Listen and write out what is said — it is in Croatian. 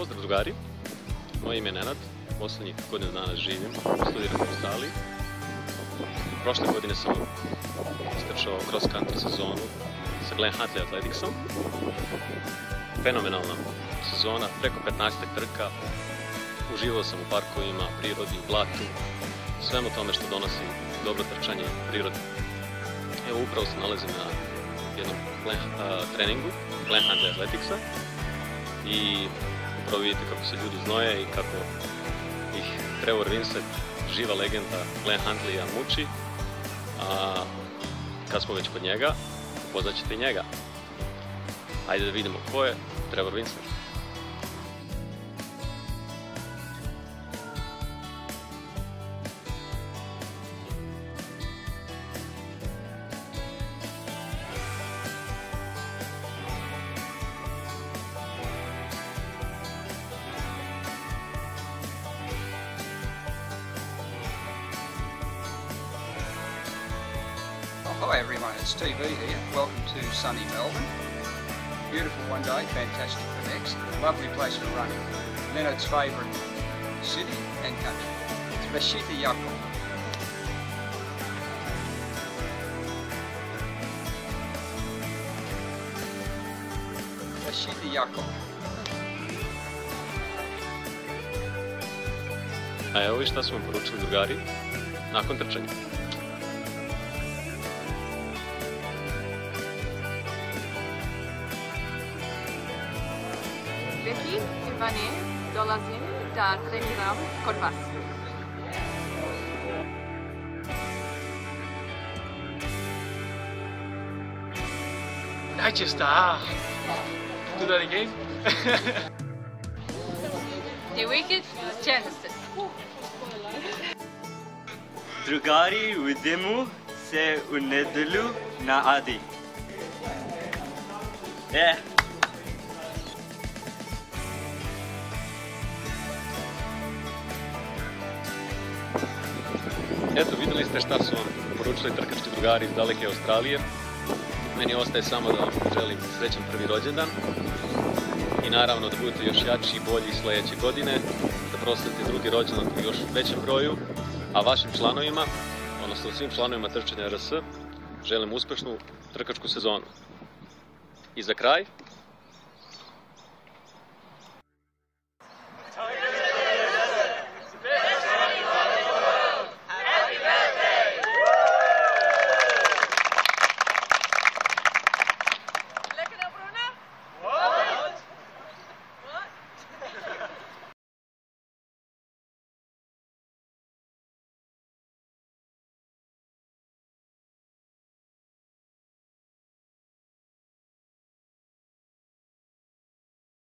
Pozdrav drugari, moje ime je Nenad, posljednjih godinu dana živim, studiram u Australiji. Prošle godine sam istrčao cross country sezonu sa Glen Huntley Athleticsom. Fenomenalna sezona, preko 15 trka. Uživao sam u parkovima, prirodi, blatu, svemu tome što donosi dobro trčanje prirode. Evo upravo se nalazim na jednom treningu Glen Huntley Athleticsa i upravo vidite kako se ljudi znoje i kako ih Trevor Vincent, živa legenda Glenn Huntleya muči. A kad smo već kod njega, upoznat ćete i njega. Ajde da vidimo ko je Trevor Vincent. Hi everyone, it's TV here. Welcome to sunny Melbourne. Beautiful one day, fantastic the next. Lovely place for running. Leonard's favourite city and country. It's Vashita Yakov. Vashita Yakov. A evo i šta vam poručili drugari nakon trčanja. Zeki, Ivane, Dolazin da Treniram Corvas. Acesta! Do that again? the wicked chances. Drugari Udemu se unedulu na adi. É. Eto, vidjeli ste šta su vam poručili trkački drugari iz daleke Australije. Meni ostaje samo da vam želim srećan prvi rođendan i naravno da budete još jači i bolji sljedeće godine, da proslavite drugi rođendan u još većem broju, a vašim članovima, odnosno svim članovima trčanja RS, želim uspješnu trkačku sezonu. I za kraj,